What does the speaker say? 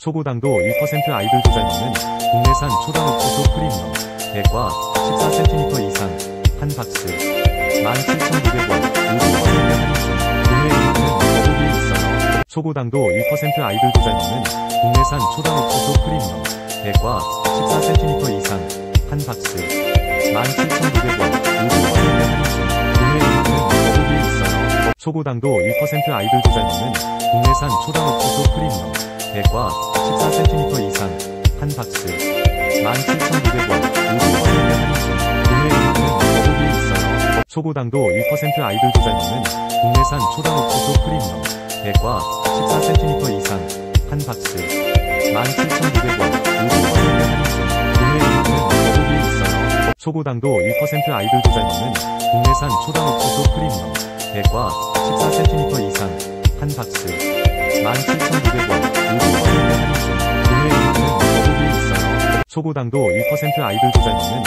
초고당도 1% 아이들 조잘 먹는 국내산 초당 옥수수 프리미엄 대과 14cm 이상 한 박스 17,900원 50% 할인 중 구매 링크는 더보기에 있어요. 초고당도 1% 아이들 조잘 먹는 국내산 초당 옥수수 프리미엄 대과 14cm 이상 한 박스 17,900원 50% 할인 중 구매 링크는 더보기에 있어요. 초고당도 1% 아이들 조잘 먹는 국내산 초당 옥수수 프리미엄 대과 14cm 이상 한 박스 17,900원 50% 할인 중 구매 링크는 더보기에 있어요. 초고당도 1% 아이들 조잘 먹는 국내산 초당 옥수수 프리미엄 대과 14cm 이상 한 박스 17,900원 50% 할인 중 구매 링크는 더보기에 있어요. 초고당도 1% 아이들 조잘 먹는 국내산 초당 옥수수 프리미엄 대과 14cm 이상 한 박스 17,900원 50% 할인 중 구매 링크는 더보기에 있어요. 초고당도 1% 아이들 먹는